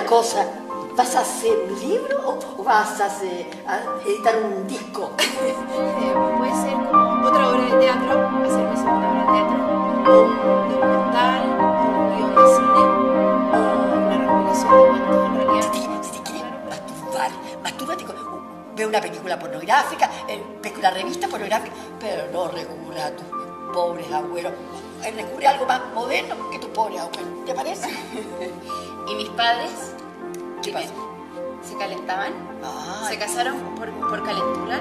una cosa, ¿vas a hacer un libro o, vas a, hacer, a editar un disco? Eh, puede ser como otra obra de teatro, hacer mi segunda obra de teatro, o un documental, o un guion de cine, o una recopilación de cuentos en realidad. Si te, si te quieres masturbar, masturbate con, ve una película pornográfica, eh, ve una revista pornográfica, pero no recurra a tus pobres abuelos. Recurre a algo más moderno que ¿Te parece? ¿Y mis padres? ¿Se calentaban? Ay, ¿Se casaron por, por calentura?